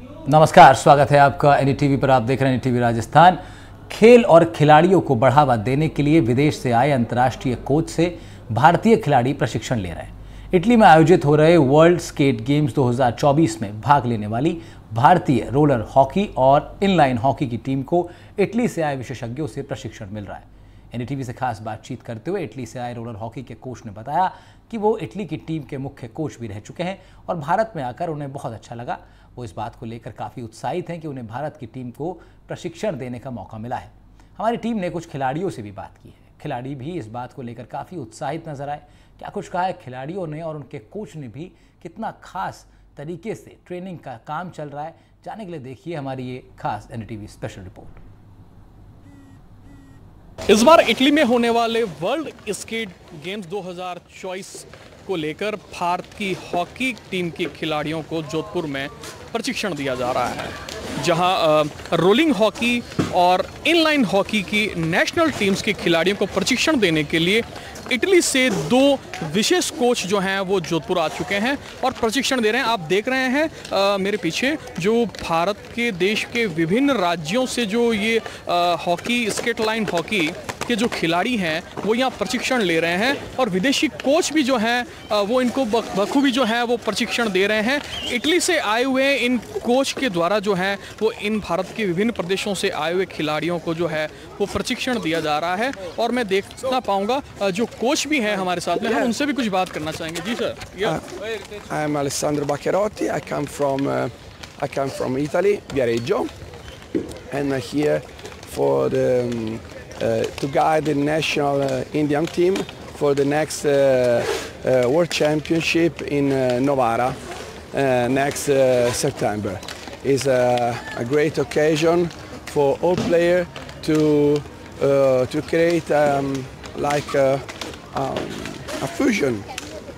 नमस्कार, स्वागत है आपका एनडीटीवी पर। आप देख रहे हैं एनडीटीवी राजस्थान। खेल और खिलाड़ियों को बढ़ावा देने के लिए विदेश से आए अंतर्राष्ट्रीय कोच से भारतीय खिलाड़ी प्रशिक्षण ले रहे हैं। इटली में आयोजित हो रहे वर्ल्ड स्केट गेम्स 2024 में भाग लेने वाली भारतीय रोलर हॉकी और इनलाइन हॉकी की टीम को इटली से आए विशेषज्ञों से प्रशिक्षण मिल रहा है। एनडीटीवी से खास बातचीत करते हुए इटली से आए रोलर हॉकी के कोच ने बताया कि वो इटली की टीम के मुख्य कोच भी रह चुके हैं और भारत में आकर उन्हें बहुत अच्छा लगा। वो इस बात को लेकर काफ़ी उत्साहित हैं कि उन्हें भारत की टीम को प्रशिक्षण देने का मौका मिला है। हमारी टीम ने कुछ खिलाड़ियों से भी बात की है। खिलाड़ी भी इस बात को लेकर काफ़ी उत्साहित नज़र आए। क्या कुछ कहा है खिलाड़ियों ने और उनके कोच ने भी? कितना खास तरीके से ट्रेनिंग का काम चल रहा है। जाने के लिए देखिए हमारी ये खास एन स्पेशल रिपोर्ट। इस बार इटली में होने वाले वर्ल्ड स्केट गेम्स 2024 को लेकर भारत की हॉकी टीम के खिलाड़ियों को जोधपुर में प्रशिक्षण दिया जा रहा है। जहाँ रोलिंग हॉकी और इनलाइन हॉकी की नेशनल टीम्स के खिलाड़ियों को प्रशिक्षण देने के लिए इटली से दो विशेष कोच जो हैं वो जोधपुर आ चुके हैं और प्रशिक्षण दे रहे हैं। आप देख रहे हैं आ, मेरे पीछे जो भारत के देश के विभिन्न राज्यों से जो ये हॉकी स्केट लाइन हॉकी के जो खिलाड़ी हैं वो यहाँ प्रशिक्षण ले रहे हैं और विदेशी कोच भी जो हैं वो इनको बखूबी जो है वो प्रशिक्षण दे रहे हैं। इटली से आए हुए इन कोच के द्वारा जो है वो इन भारत के विभिन्न प्रदेशों से आए हुए खिलाड़ियों को जो है वो प्रशिक्षण दिया जा रहा है और मैं देखना पाऊँगा जो कोच भी हैं हमारे साथ में हम उनसे भी कुछ बात करना चाहेंगे। जी sir I am Alessandro Baccherotti. I come from uh, I come from Italy, Viareggio, and I'm here for the, um, uh, to guide the national uh, Indian team for the next uh, uh, World Championship in uh, Novara next September. It's a, a great occasion for all players to to create um, like a, um, a fusion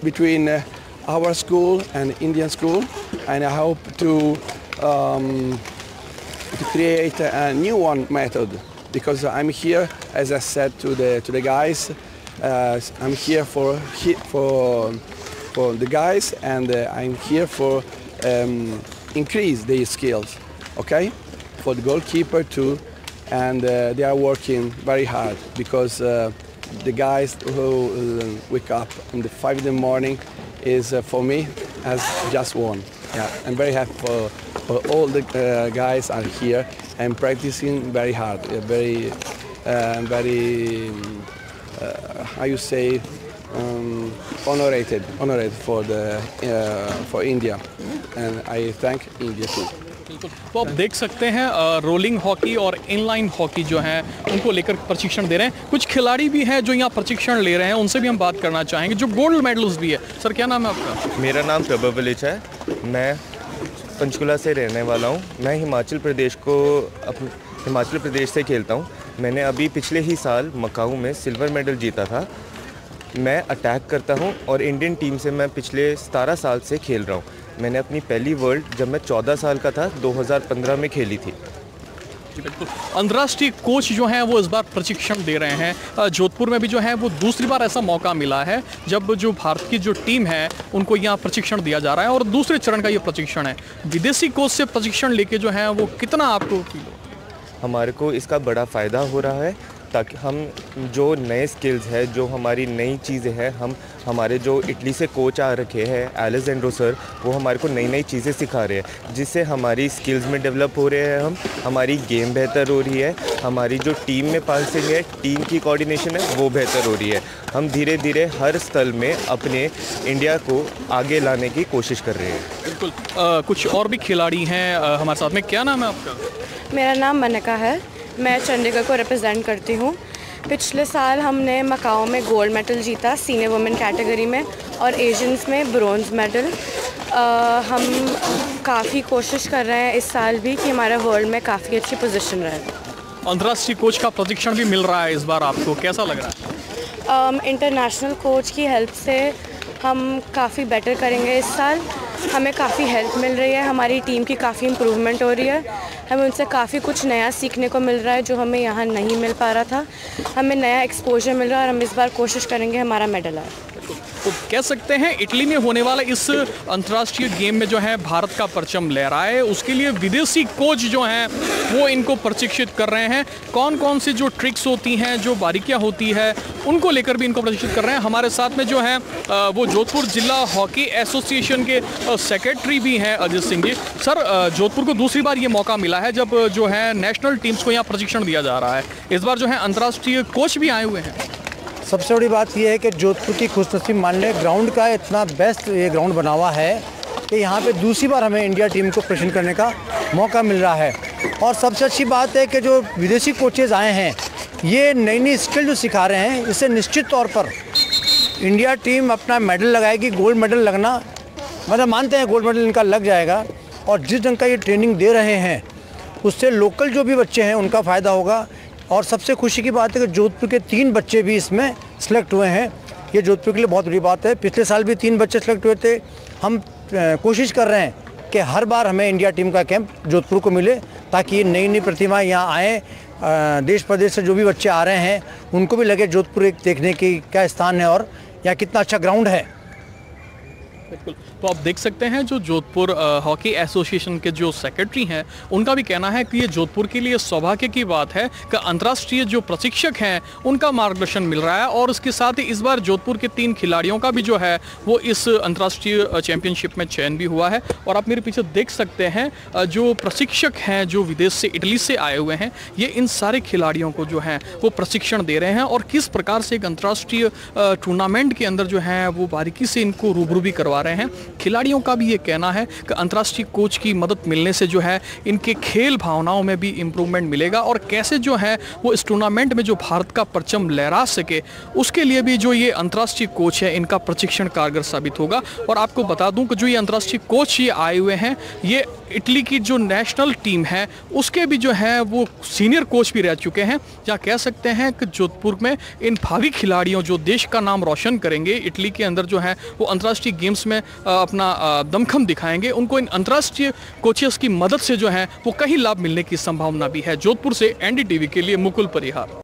between our school and Indian school, and I hope to um, to create a, new one method because I'm here, as I said to the to the guys, uh, I'm here for for for the guys, and uh, I'm here for um, increase their skills, okay, for the goalkeeper too, and uh, they are working very hard because uh, the guys who uh, wake up in the five in the morning is uh, for me as just one. Yeah, I'm very happy for, for all the uh, guys are here and practicing very hard, uh, very, uh, very, um, uh, how you say, um, honored, honored for the uh, for India, and I thank India too. बिल्कुल तो आप देख सकते हैं rolling hockey और inline hockey जो है उनको लेकर प्रशिक्षण दे रहे हैं कुछ खिलाड़ी भी हैं जो यहाँ प्रशिक्षण ले रहे हैं उनसे भी हम बात करना चाहेंगे जो गोल्ड मेडल्स भी है सर क्या नाम है आपका मेरा नाम प्रभव विलिच है मैं पंचकुला से रहने वाला हूँ। मैं हिमाचल प्रदेश को हिमाचल प्रदेश से खेलता हूँ। मैंने अभी पिछले ही साल मकाऊ में सिल्वर मेडल जीता था। मैं अटैक करता हूँ और इंडियन टीम से मैं पिछले सतारह साल से खेल रहा हूँ। मैंने अपनी पहली वर्ल्ड जब मैं चौदह साल का था 2015 में खेली थी। बिल्कुल। अंतर्राष्ट्रीय कोच जो हैं, वो इस बार प्रशिक्षण दे रहे हैं। जोधपुर में भी जो है, वो दूसरी बार ऐसा मौका मिला है, जब जो भारत की जो टीम है, उनको यहाँ प्रशिक्षण दिया जा रहा है और दूसरे चरण का ये प्रशिक्षण है। विदेशी कोच से प्रशिक्षण लेके जो है, वो कितना आपको हमारे को इसका बड़ा फ़ायदा हो रहा है। ताकि हम जो नए स्किल्स है जो हमारी नई चीज़ें हैं हम हमारे जो इटली से कोच आ रखे हैं एलेजेंड्रो सर वो हमारे को नई नई चीज़ें सिखा रहे हैं जिससे हमारी स्किल्स में डेवलप हो रहे हैं हम हमारी गेम बेहतर हो रही है हमारी जो टीम में पासिंग है टीम की कोऑर्डिनेशन है वो बेहतर हो रही है। हम धीरे धीरे हर स्थल में अपने इंडिया को आगे लाने की कोशिश कर रहे हैं। बिल्कुल। कुछ और भी खिलाड़ी हैं हमारे साथ में? क्या नाम है आपका? मेरा नाम मनका है। मैं चंडीगढ़ को रिप्रेजेंट करती हूँ। पिछले साल हमने मकाओ में गोल्ड मेडल जीता सीनियर वुमेन कैटेगरी में और एशियंस में ब्रॉन्ज मेडल हम काफ़ी कोशिश कर रहे हैं इस साल भी कि हमारा वर्ल्ड में काफ़ी अच्छी पोजीशन रहे। अंतर्राष्ट्रीय कोच का प्रशिक्षण भी मिल रहा है इस बार आपको कैसा लग रहा है? इंटरनेशनल कोच की हेल्प से हम काफ़ी बेटर करेंगे इस साल। हमें काफ़ी हेल्प मिल रही है, हमारी टीम की काफ़ी इम्प्रूवमेंट हो रही है। हमें उनसे काफ़ी कुछ नया सीखने को मिल रहा है जो हमें यहाँ नहीं मिल पा रहा था। हमें नया एक्सपोजर मिल रहा है और हम इस बार कोशिश करेंगे हमारा मेडल आए। तो कह सकते हैं, इटली में होने वाला इस अंतर्राष्ट्रीय गेम में जो है, भारत का परचम लहराए उसके लिए विदेशी कोच जो हैं, वो इनको प्रशिक्षित कर रहे हैं। कौन कौन सी जो ट्रिक्स होती हैं, जो बारीकियाँ होती है, उनको लेकर भी इनको प्रशिक्षित कर रहे हैं। हमारे साथ में जो है वो जोधपुर जिला हॉकी एसोसिएशन के सेक्रेटरी भी हैं, अजीत सिंह जी। सर जोधपुर को दूसरी बार ये मौका मिला है, जब जो है, नेशनल टीम्स को यहाँ प्रशिक्षण दिया जा रहा है। इस बार जो है, अंतर्राष्ट्रीय कोच भी आए हुए हैं। सबसे बड़ी बात यह है कि जोधपुर की खुशनसीब मान लें ग्राउंड का इतना बेस्ट ये ग्राउंड बना हुआ है कि यहाँ पे दूसरी बार हमें इंडिया टीम को प्रश्न करने का मौका मिल रहा है। और सबसे अच्छी बात है कि जो विदेशी कोचेज़ आए हैं, ये नई नई स्किल जो सिखा रहे हैं इससे निश्चित तौर पर इंडिया टीम अपना मेडल लगाएगी गोल्ड मेडल लगना मतलब मानते हैं गोल्ड मेडल इनका लग जाएगा। और जिस ढंग का ये ट्रेनिंग दे रहे हैं, उससे लोकल जो भी बच्चे हैं, उनका फ़ायदा होगा। और सबसे खुशी की बात है कि जोधपुर के तीन बच्चे भी इसमें सेलेक्ट हुए हैं। ये जोधपुर के लिए बहुत बड़ी बात है। पिछले साल भी तीन बच्चे सेलेक्ट हुए थे। हम कोशिश कर रहे हैं कि हर बार हमें इंडिया टीम का कैंप जोधपुर को मिले ताकि ये नई नई प्रतिमाएँ यहाँ आएँ। देश प्रदेश से जो भी बच्चे आ रहे हैं, उनको भी लगे जोधपुर एक देखने की क्या स्थान है और यहाँ कितना अच्छा ग्राउंड है। बिल्कुल। तो आप देख सकते हैं जो जोधपुर हॉकी एसोसिएशन के जो सेक्रेटरी हैं, उनका भी कहना है कि ये जोधपुर के लिए सौभाग्य की बात है कि अंतर्राष्ट्रीय जो प्रशिक्षक हैं, उनका मार्गदर्शन मिल रहा है और उसके साथ ही इस बार जोधपुर के तीन खिलाड़ियों का भी जो है, वो इस अंतर्राष्ट्रीय चैंपियनशिप में चयन भी हुआ है। और आप मेरे पीछे देख सकते हैं जो प्रशिक्षक हैं, जो विदेश से, इटली से आए हुए हैं, ये इन सारे खिलाड़ियों को जो है, वो प्रशिक्षण दे रहे हैं और किस प्रकार से एक अंतर्राष्ट्रीय टूर्नामेंट के अंदर जो है, वो बारीकी से इनको रूबरू भी करवा रहे हैं। खिलाड़ियों का भी ये कहना है कि अंतर्राष्ट्रीय कोच की मदद मिलने से जो है इनके खेल भावनाओं में भी इम्प्रूवमेंट मिलेगा और कैसे जो है वो इस टूर्नामेंट में जो भारत का परचम लहरा सके, उसके लिए भी जो ये अंतर्राष्ट्रीय कोच है, इनका प्रशिक्षण कारगर साबित होगा। और आपको बता दूँ कि जो ये अंतर्राष्ट्रीय कोच ये आए हुए हैं, ये इटली की जो नेशनल टीम है, उसके भी जो है वो सीनियर कोच भी रह चुके हैं। जहाँ कह सकते हैं कि जोधपुर में इन भावी खिलाड़ियों, जो देश का नाम रोशन करेंगे, इटली के अंदर जो है वो अंतर्राष्ट्रीय गेम्स में अपना दमखम दिखाएँगे। उनको इन अंतर्राष्ट्रीय कोचेस की मदद से जो है, वो कहीं लाभ मिलने की संभावना भी है। जोधपुर से एनडीटीवी के लिए मुकुल परिहार।